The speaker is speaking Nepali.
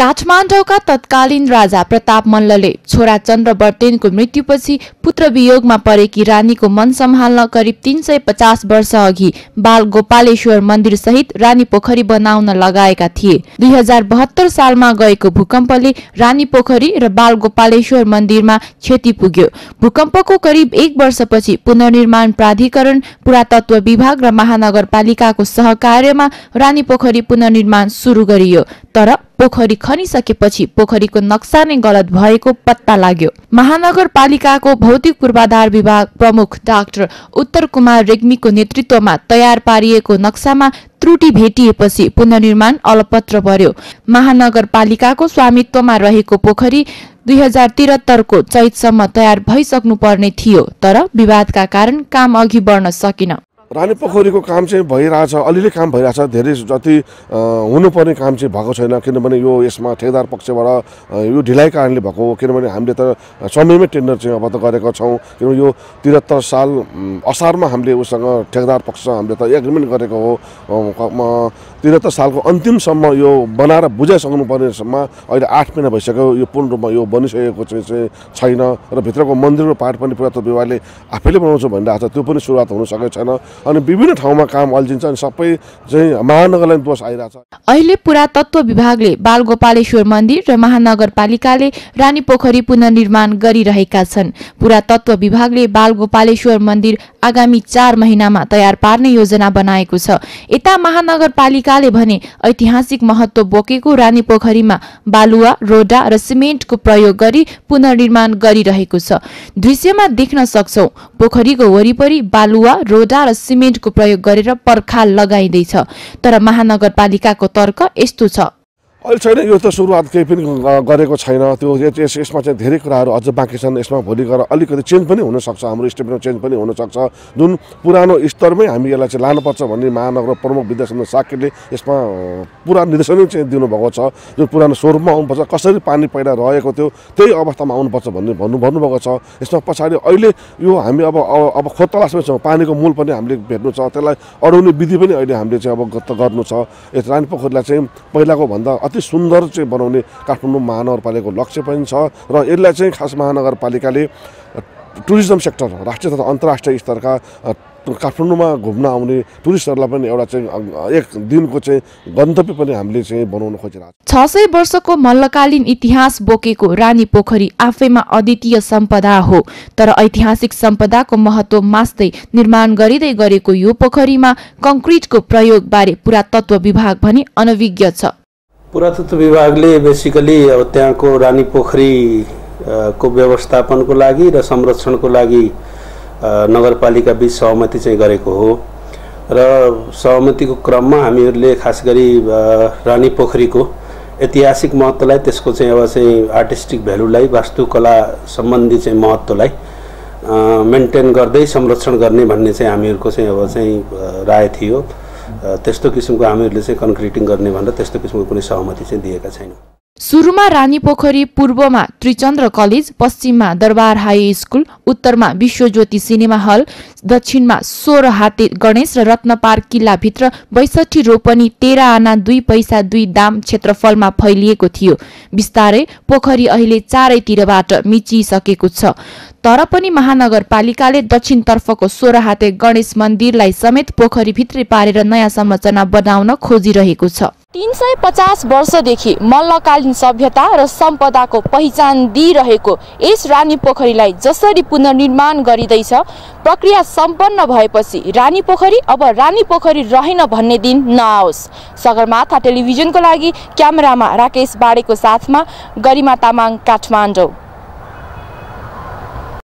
काठमाडौँका तत्कालीन राजा प्रताप मल्लले छोरा चन्द्रवर्तेनको मृत्युपछि पुत्र वियोगमा परेकी रानीको मन सम्हाल्न करिब तीन सय पचास वर्ष अघि बाल गोपालेश्वर मन्दिर सहित रानी पोखरी बनाउन लगाएका थिए। दुई हजार बहत्तर सालमा गएको भूकम्पले रानी पोखरी र बाल गोपालेश्वर मन्दिरमा क्षति पुग्यो। भूकम्पको करिब एक वर्षपछि पुनर्निर्माण प्राधिकरण पुरातत्व विभाग र महानगरपालिकाको सहकार्यमा रानी पोखरी पुनर्निर्माण सुरु गरियो। तर पोखरी खनिसकेपछि पोखरीको नक्सा नै गलत भएको पत्ता लाग्यो। महानगरपालिकाको भौतिक पूर्वाधार विभाग प्रमुख डाक्टर उत्तर कुमार रेग्मीको नेतृत्वमा तयार पारिएको नक्सामा त्रुटि भेटिएपछि पुनर्निर्माण अलपत्र पर्यो। महानगरपालिकाको स्वामित्वमा रहेको पोखरी दुई हजार त्रिहत्तरको चैतसम्म तयार भइसक्नु पर्ने थियो तर विवादका कारण काम अघि बढ्न सकिन। रानी पोखरीको काम चाहिँ भइरहेछ अलिअलि काम भइरहेछ धेरै जति हुनुपर्ने काम चाहिँ भएको छैन किनभने यो यसमा ठेकदार पक्षबाट यो ढिलाइ कारणले भएको हो किनभने हामीले त समयमै टेन्डर चाहिँ अब त गरेका छौँ किनभने यो त्रिहत्तर साल असारमा हामीले उसँग ठेकदार पक्षसँग हामीले त एग्रिमेन्ट गरेको हो त्रिहत्तर सालको अन्तिमसम्म यो बनाएर बुझाइसक्नु पर्नेसम्म अहिले आठ महिना भइसक्यो यो पूर्ण रूपमा यो बनिसकेको चाहिँ चाहिँ छैन र भित्रको मन्दिरको पाठ पनि पुरातत्व विभागले आफैले बनाउँछु भनिरहेको छ त्यो पनि सुरुवात हुन सकेको छैन। अनि विभिन्न ठाउँमा काम अल्झिन्छ अनि सबै चाहिँ महानगरलाई दोष आइरहेछ। अहिले पुरातत्व विभागले बालगोपालेश्वर मन्दिर र महानगरपालिकाले रानी पोखरी पुनर्निर्माण गरिरहेका छन्। पुरातत्व विभागले बालगोपालेश्वर मन्दिर आगामी चार महिनामा तयार पार्ने योजना बनाएको छ। यता महानगरपालिकाले भने ऐतिहासिक महत्व बोकेको रानी पोखरीमा बालुवा रोडा र सिमेन्टको प्रयोग गरी पुनर्निर्माण गरिरहेको छ। दृश्यमा देख्न सक्छौ पोखरीको वरिपरि बालुवा रोडा र सिमेन्टको प्रयोग गरेर पर्खाल लगाइँदैछ। तर महानगरपालिकाको तर्क यस्तो छ। अहिले छैन यो त सुरुवात केही पनि गरेको छैन। त्यो यस यसमा चाहिँ धेरै कुराहरू अझ बाँकी छन्। यसमा भोलि गएर अलिकति चेन्ज पनि हुनसक्छ। हाम्रो स्टेपमा चेन्ज पनि हुनसक्छ। जुन पुरानो स्तरमै हामी यसलाई चाहिँ लानुपर्छ भन्ने महानगर प्रमुख विद्याचन्द्र साकेले यसमा पुरा निर्देशनै चाहिँ दिनुभएको छ। जुन पुरानो स्वरूपमा आउनुपर्छ कसरी पानी पहिला रहेको थियो त्यही अवस्थामा आउनुपर्छ भन्ने भन्नु भन्नुभएको छ। यसमा पछाडि अहिले यो हामी अब अब खोज तलासमै छौँ। पानीको मूल पनि हामीले भेट्नु छ। त्यसलाई अडाउने विधि पनि अहिले हामीले चाहिँ अब गर्नु छ। यस रानी पोखरीलाई चाहिँ पहिलाको भन्दा अति सुन्दर चाहिँ बनाउने काठमाडौँ महानगरपालिकाको लक्ष्य पनि छ र यसलाई चाहिँ खास महानगरपालिकाले टुरिज्म सेक्टर राष्ट्रिय तथा अन्तर्राष्ट्रिय स्तरका काठमाडौँमा घुम्न आउने टुरिस्टहरूलाई पनि एउटा चाहिँ एक दिनको चाहिँ गन्तव्य पनि हामीले चाहिँ बनाउन खोजिरहेको छ। सय वर्षको मल्लकालीन इतिहास बोकेको रानी पोखरी आफैमा अद्वितीय सम्पदा हो तर ऐतिहासिक सम्पदाको महत्व मास्दै निर्माण गरिँदै गरेको यो पोखरीमा कङ्क्रिटको प्रयोगबारे पुरातत्व विभाग भने अनभिज्ञ छ। पुरातत्व विभागले बेसिकली अब त्यहाँको रानी पोखरी को व्यवस्थापनको लागि र संरक्षणको लागि नगरपालिका बिच सहमति चाहिँ गरेको हो। र सहमतिको क्रममा हामीहरूले खास गरी रानी पोखरीको ऐतिहासिक महत्त्वलाई त्यसको चाहिँ अब चाहिँ आर्टिस्टिक भ्यालुलाई वास्तुकला सम्बन्धी चाहिँ महत्त्वलाई मेन्टेन गर्दै संरक्षण गर्ने भन्ने चाहिँ हामीहरूको चाहिँ अब चाहिँ राय थियो। त्यस्तो किसिमको हामीहरूले चाहिँ कन्क्रिटिङ गर्ने भनेर त्यस्तो किसिमको कुनै सहमति चाहिँ दिएका छैनौँ। सुरुमा रानी पोखरी पूर्वमा त्रिचन्द्र कलेज पश्चिममा दरबार हाई स्कुल उत्तरमा विश्वज्योति सिनेमा हल दक्षिणमा सोह्र हाते गणेश र रत्न पार्क किल्लाभित्र बैसठी रोपनी तेह्र आना दुई पैसा दुई दाम क्षेत्रफलमा फैलिएको थियो। बिस्तारै पोखरी अहिले चारैतिरबाट मिचिसकेको छ। तर पनि महानगरपालिकाले दक्षिणतर्फको सोह्र हाते गणेश मन्दिरलाई समेत पोखरी भित्रै पारेर नयाँ संरचना बनाउन खोजिरहेको छ। तीन सय पचास वर्षदेखि मल्लकालीन सभ्यता र सम्पदाको पहिचान दिइरहेको यस रानी पोखरीलाई जसरी पुनर्निर्माण गरिँदैछ प्रक्रिया सम्पन्न भएपछि रानी पोखरी अब रानी पोखरी रहेन भन्ने दिन नआओस्। सगरमाथा टेलिभिजनको लागि क्यामेरामा राकेश बाडेको साथमा गरिमा तामाङ काठमाडौँ।